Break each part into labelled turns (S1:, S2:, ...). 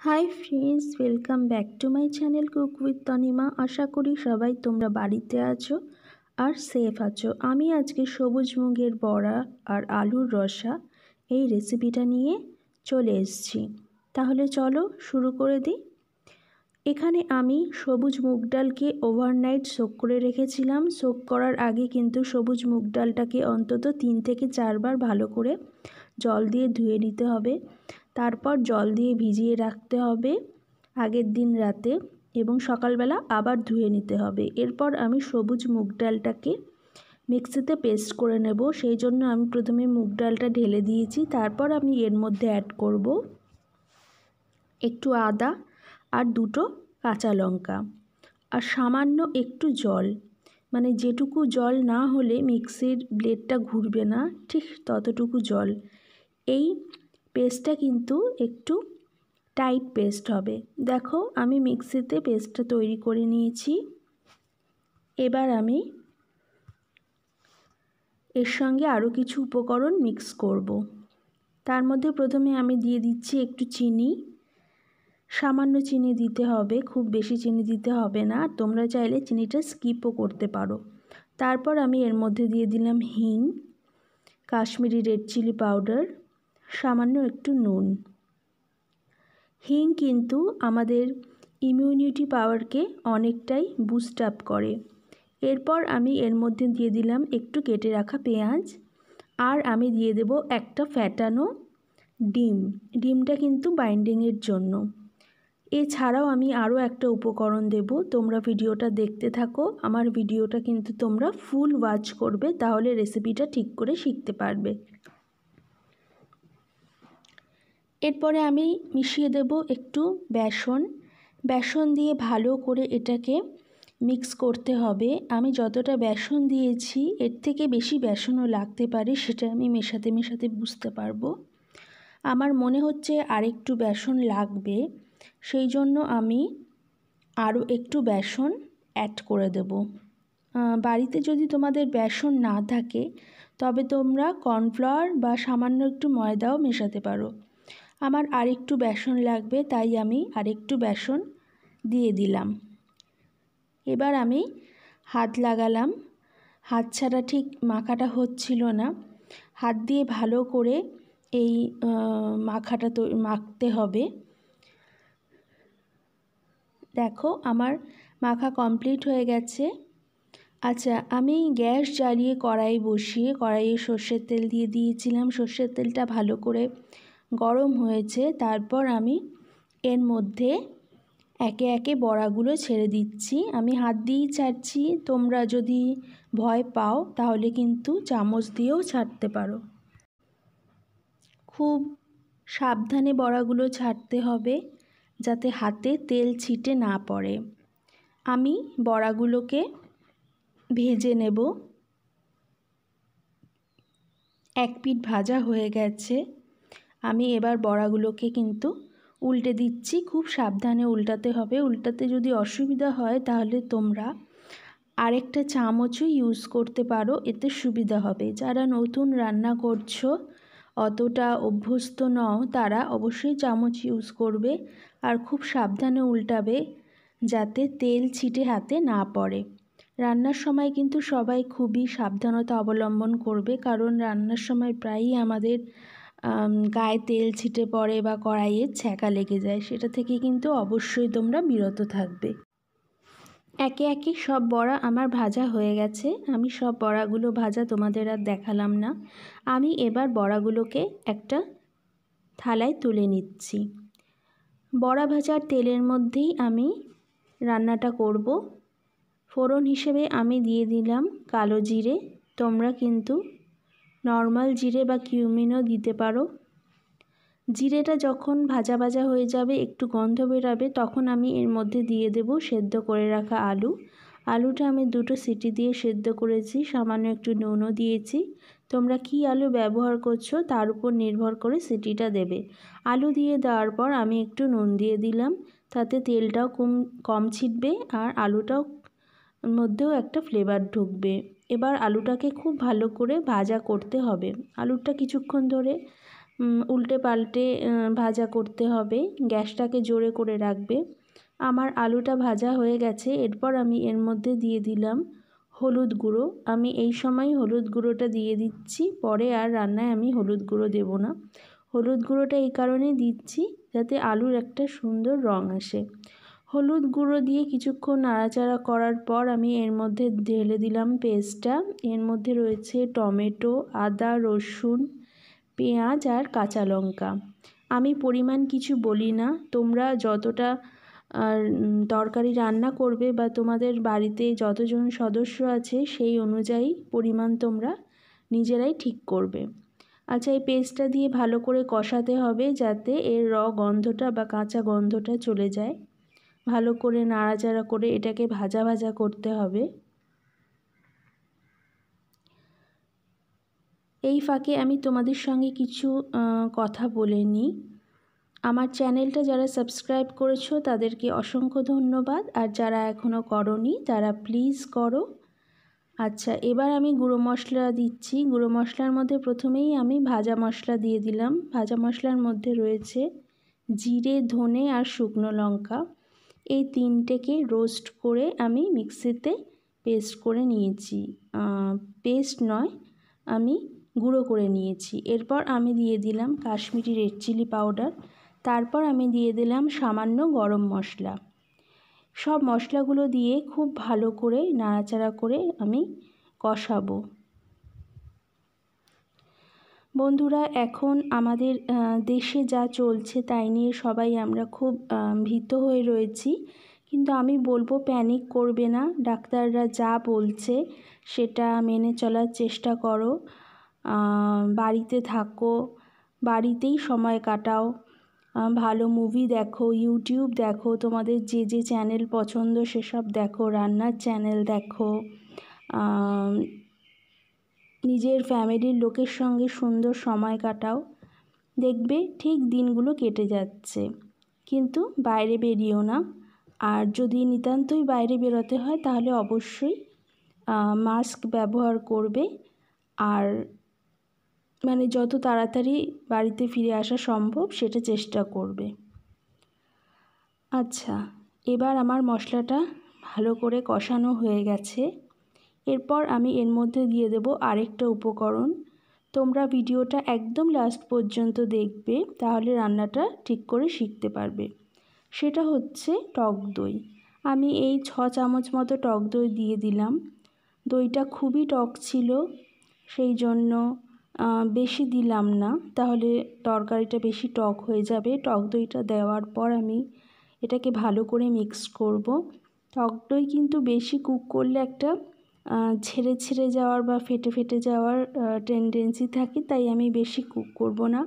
S1: Hi friends welcome back to my channel cook with Tanima আশা করি সবাই তোমরা বাড়িতে আছো আর সেফ আছো। আমি আজকে সবুজ মুগের বড়া আর আলুর রসা এই রেসিপিটা নিয়ে চলে এসেছি। তাহলে চলো শুরু করে দিই। এখানে আমি সবুজ মুগ ডালকে ওভারনাইট সোক করে রেখেছিলাম। সোক করার আগে কিন্তু সবুজ মুগ ডালটাকে অন্তত তিন থেকে চারবার ভালো করে জল দিয়ে ধুয়ে নিতে হবে। তারপর জল দিয়ে ভিজিয়ে রাখতে হবে আগের দিন রাতে এবং সকালবেলা আবার ধুয়ে নিতে হবে। এরপর আমি সবুজ মুগ ডালটাকে মিক্সিতে পেস্ট করে নেব। সেই জন্য আমি প্রথমে মুগ ডালটা ঢেলে দিয়েছি, তারপর আমি এর মধ্যে অ্যাড করব একটু আদা আর দুটো কাঁচা লঙ্কা। আর সামান্য একটু জল মানে যেটুকু জল না হলে মিক্সির ব্লেডটা ঘুরবে না, ঠিক ততটুকু জল। এই পেস্টটা কিন্তু একটু টাইট পেস্ট হবে। দেখো, আমি মিক্সিতে পেস্টটা তৈরি করে নিয়েছি। এবার আমি এর সঙ্গে আরও কিছু উপকরণ মিক্স করব। তার মধ্যে প্রথমে আমি দিয়ে দিচ্ছি একটু চিনি। সামান্য চিনি দিতে হবে, খুব বেশি চিনি দিতে হবে না। তোমরা চাইলে চিনিটা স্কিপও করতে পারো। তারপর আমি এর মধ্যে দিয়ে দিলাম হিং, কাশ্মীরি রেড চিলি পাউডার। সামান্য একটু নুন। হিং কিন্তু আমাদের ইমিউনিটি পাওয়ারকে অনেকটাই বুস্ট আপ করে। এরপর আমি এর মধ্যে দিয়ে দিলাম একটু কেটে রাখা পেঁয়াজ। আর আমি দিয়ে দেব একটা ফ্যাটানো ডিম। ডিমটা কিন্তু বাইন্ডিংয়ের জন্য। এছাড়াও আমি আরও একটা উপকরণ দেব। তোমরা ভিডিওটা দেখতে থাকো। আমার ভিডিওটা কিন্তু তোমরা ফুল ওয়াচ করবে। তাহলে রেসিপিটা ঠিক করে শিখতে পারবে। এরপরে আমি মিশিয়ে দেব একটু বেসন। বেসন দিয়ে ভালো করে এটাকে মিক্স করতে হবে। আমি যতটা বেসন দিয়েছি, এর থেকে বেশি বেসনও লাগতে পারে, সেটা আমি মেশাতে মেশাতে বুঝতে পারব। আমার মনে হচ্ছে আরেকটু বেসন লাগবে, সেই জন্য আমি আরও একটু বেসন অ্যাড করে দেব। বাড়িতে যদি তোমাদের বেসন না থাকে, তবে তোমরা কর্নফ্লাওয়ার বা সামান্য একটু ময়দাও মেশাতে পারো। আমার আরেকটু বেসন লাগবে, তাই আমি আরেকটু বেসন দিয়ে দিলাম। এবার আমি হাত লাগালাম। হাত ছাড়া ঠিক মাখাটা হচ্ছিল না। হাত দিয়ে ভালো করে এই মাখাটা তো, মাখতে হবে। দেখো, আমার মাখা কমপ্লিট হয়ে গেছে। আচ্ছা আমি গ্যাস জ্বালিয়ে কড়াই বসিয়ে, কড়াইয়ে সর্ষের তেল দিয়ে দিয়েছিলাম। সর্ষের তেলটা ভালো করে গরম হয়েছে, তারপর আমি এর মধ্যে একে একে বড়াগুলো ছেড়ে দিচ্ছি। আমি হাত দিয়েই ছাড়ছি, তোমরা যদি ভয় পাও তাহলে কিন্তু চামচ দিয়েও ছাড়তে পারো। খুব সাবধানে বড়াগুলো ছাড়তে হবে যাতে হাতে তেল ছিটে না পড়ে। আমি বড়াগুলোকে ভেজে নেব। এক পিঠ ভাজা হয়ে গেছে। আমি এবার বড়াগুলোকে কিন্তু উল্টে দিচ্ছি। খুব সাবধানে উল্টাতে হবে। উল্টাতে যদি অসুবিধা হয়, তাহলে তোমরা আরেকটা চামচও ইউজ করতে পারো। এতে সুবিধা হবে। যারা নতুন রান্না করছ, অতটা অভ্যস্ত নও, তারা অবশ্যই চামচ ইউজ করবে আর খুব সাবধানে উল্টাবে যাতে তেল ছিটে হাতে না পড়ে। রান্নার সময় কিন্তু সবাই খুবই সাবধানতা অবলম্বন করবে, কারণ রান্নার সময় প্রায়ই আমাদের গায়ে তেল ছিটে পড়ে বা কড়াইয়ে ছ্যাঁকা লেগে যায়, সেটা থেকে কিন্তু অবশ্যই তোমরা বিরত থাকবে। একে একে সব বড়া আমার ভাজা হয়ে গেছে। আমি সব বড়াগুলো ভাজা তোমাদের আর দেখালাম না। আমি এবার বড়াগুলোকে একটা থালায় তুলে নিচ্ছি। বড়া ভাজার তেলের মধ্যেই আমি রান্নাটা করব। ফোড়ন হিসেবে আমি দিয়ে দিলাম কালো জিরে। তোমরা কিন্তু নর্মাল জিরে বা কিউমিনও দিতে পারো। জিরেটা যখন ভাজা ভাজা হয়ে যাবে, একটু গন্ধ বেরাবে, তখন আমি এর মধ্যে দিয়ে দেব সেদ্ধ করে রাখা আলু। আলুটা আমি দুটো সিটি দিয়ে সেদ্ধ করেছি, সামান্য একটু নুনও দিয়েছি। তোমরা কি আলু ব্যবহার করছ, তার উপর নির্ভর করে সিটিটা দেবে। আলু দিয়ে দেওয়ার পর আমি একটু নুন দিয়ে দিলাম, তাতে তেলটাও কম কম ছিটবে আর আলুটাও মধ্যেও একটা ফ্লেভার ঢুকবে। এবার আলুটাকে খুব ভালো করে ভাজা করতে হবে। আলুটা কিছুক্ষণ ধরে উল্টে পাল্টে ভাজা করতে হবে। গ্যাসটাকে জোরে করে রাখবে। আমার আলুটা ভাজা হয়ে গেছে। এরপর আমি এর মধ্যে দিয়ে দিলাম হলুদ গুঁড়ো। আমি এই সময় হলুদ গুঁড়োটা দিয়ে দিচ্ছি। পরে আর রান্নায় আমি হলুদ গুঁড়ো দেব না। হলুদ গুঁড়োটা এই কারণে দিচ্ছি যাতে আলুর একটা সুন্দর রং আসে। হলুদ গুঁড়ো দিয়ে কিছুক্ষণ নাড়াচাড়া করার পর আমি এর মধ্যে ঢেলে দিলাম পেস্টটা। এর মধ্যে রয়েছে টমেটো, আদা, রসুন, পেঁয়াজ আর কাঁচা লঙ্কা। আমি পরিমাণ কিছু বলি না। তোমরা যতটা তরকারি রান্না করবে বা তোমাদের বাড়িতে যতজন সদস্য আছে সেই অনুযায়ী পরিমাণ তোমরা নিজেরাই ঠিক করবে। আচ্ছা এই পেস্টটা দিয়ে ভালো করে কষাতে হবে যাতে এর র গন্ধটা বা কাঁচা গন্ধটা চলে যায়। ভালো করে নাড়াচাড়া করে এটাকে ভাজা ভাজা করতে হবে। এই ফাঁকে আমি তোমাদের সঙ্গে কিছু কথা বলে নিই। আমার চ্যানেলটা যারা সাবস্ক্রাইব করেছ তাদেরকে অসংখ্য ধন্যবাদ। আর যারা এখনও করনি তারা প্লিজ করো। আচ্ছা এবার আমি গুঁড়ো মশলা দিচ্ছি। গুঁড়ো মশলার মধ্যে প্রথমেই আমি ভাজা মশলা দিয়ে দিলাম। ভাজা মশলার মধ্যে রয়েছে জিরে, ধনে আর শুকনো লঙ্কা। এই তিনটেকে রোস্ট করে আমি মিক্সিতে পেস্ট করে নিয়েছি। পেস্ট নয়, আমি গুঁড়ো করে নিয়েছি। এরপর আমি দিয়ে দিলাম কাশ্মীরি রেড চিলি পাউডার তারপর আমি দিয়ে দিলাম সামান্য গরম মশলা। সব মশলাগুলো দিয়ে খুব ভালো করে নাড়াচাড়া করে আমি কষাবো। বন্ধুরা, এখন আমাদের দেশে যা চলছে তাই নিয়ে সবাই আমরা খুব ভীত হয়ে রয়েছি। কিন্তু আমি বলব প্যানিক করবে না। ডাক্তাররা যা বলছে সেটা মেনে চলার চেষ্টা করো। বাড়িতে থাকো, বাড়িতেই সময় কাটাও। ভালো মুভি দেখো ইউটিউব দেখো, তোমাদের যে যে চ্যানেল পছন্দ সেসব দেখো, রান্নার চ্যানেল দেখো। নিজের ফ্যামিলির লোকের সঙ্গে সুন্দর সময় কাটাও। দেখবে ঠিক দিনগুলো কেটে যাচ্ছে। কিন্তু বাইরে বেরিও না। আর যদি নিতান্তই বাইরে বেরোতে হয়, তাহলে অবশ্যই মাস্ক ব্যবহার করবে। আর মানে যত তাড়াতাড়ি বাড়িতে ফিরে আসা সম্ভব, সেটা চেষ্টা করবে। আচ্ছা এবার আমার মশলাটা ভালো করে কষানো হয়ে গেছে। এরপর আমি এর মধ্যে দিয়ে দেব আরেকটা উপকরণ। তোমরা ভিডিওটা একদম লাস্ট পর্যন্ত দেখবে, তাহলে রান্নাটা ঠিক করে শিখতে পারবে। সেটা হচ্ছে টক দই। আমি এই ছ চামচ মতো টক দই দিয়ে দিলাম। দইটা খুবই টক ছিল, সেই জন্য বেশি দিলাম না। তাহলে তরকারিটা বেশি টক হয়ে যাবে। টক দইটা দেওয়ার পর আমি এটাকে ভালো করে মিক্স করব। টক দই কিন্তু বেশি কুক করলে একটা ছেড়ে ছেড়ে যাওয়ার বা ফেটে ফেটে যাওয়ার টেন্ডেন্সি থাকে, তাই আমি বেশি কুক করব না।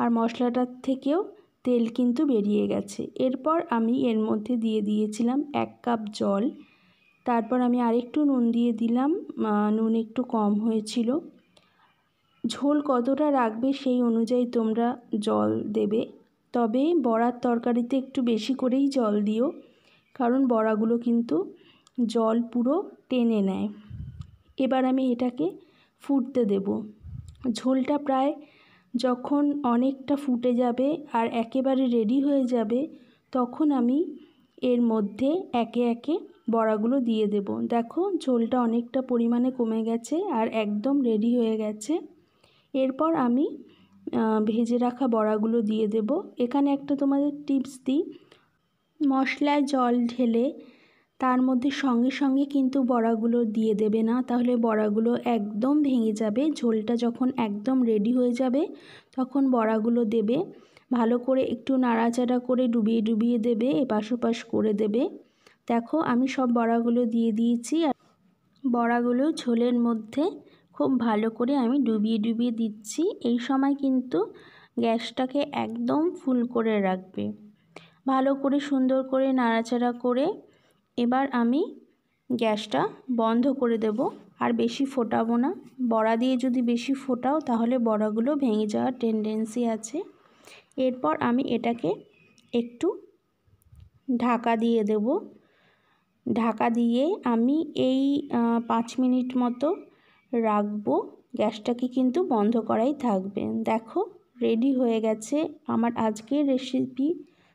S1: আর মশলাটার থেকেও তেল কিন্তু বেরিয়ে গেছে। এরপর আমি এর মধ্যে দিয়ে দিয়েছিলাম এক কাপ জল। তারপর আমি আরেকটু নুন দিয়ে দিলাম নুন একটু কম হয়েছিল। ঝোল কতটা রাখবে সেই অনুযায়ী তোমরা জল দেবে। তবে বড়ার তরকারিতে একটু বেশি করেই জল দিও, কারণ বড়াগুলো কিন্তু জল পুরো টেনে নেয়। এবার আমি এটাকে ফুটতে দেব। ঝোলটা প্রায় যখন অনেকটা ফুটে যাবে আর একেবারে রেডি হয়ে যাবে, তখন আমি এর মধ্যে একে একে বড়াগুলো দিয়ে দেব। দেখো, ঝোলটা অনেকটা পরিমাণে কমে গেছে আর একদম রেডি হয়ে গেছে। এরপর আমি ভেজে রাখা বড়াগুলো দিয়ে দেব। এখানে একটা তোমাদের টিপস দিই। মশলায় জল ঢেলে তার মধ্যে সঙ্গে সঙ্গে কিন্তু বড়াগুলো দিয়ে দেবে না। তাহলে বড়াগুলো একদম ভেঙে যাবে, ঝোলটা যখন একদম রেডি হয়ে যাবে, তখন বড়াগুলো দেবে। ভালো করে একটু নাড়াচাড়া করে ডুবিয়ে ডুবিয়ে দেবে, এপাশ ওপাশ করে দেবে। দেখো, আমি সব বড়াগুলো দিয়ে দিয়েছি। আর বড়াগুলো ঝোলের মধ্যে খুব ভালো করে আমি ডুবিয়ে ডুবিয়ে দিচ্ছি। এই সময় কিন্তু গ্যাসটাকে একদম ফুল করে রাখবে। ভালো করে সুন্দর করে নাড়াচাড়া করে এবার আমি গ্যাসটা বন্ধ করে দেব আর বেশি ফোটাবো না। বড়া দিয়ে যদি বেশি ফোটাও তাহলে বড়াগুলো ভেঙে যাওয়ার টেন্ডেন্সি আছে। এরপর আমি এটাকে একটু ঢাকা দিয়ে দেব। ঢাকা দিয়ে আমি এই পাঁচ মিনিট মতো রাখব। গ্যাসটাকে কিন্তু বন্ধ করাই থাকবে। দেখো রেডি হয়ে গেছে। আমার আজকের রেসিপি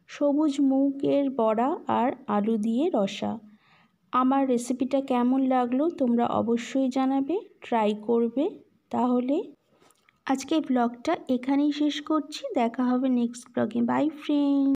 S1: সবুজ মুগের বড়া আর আলু দিয়ে রসা। আমার রেসিপিটা কেমন লাগল তোমরা অবশ্যই জানাবে, ট্রাই করবে। তাহলে আজকে ব্লগটা এখানেই শেষ করছি, দেখা হবে নেক্সট ব্লগে। Bye friend.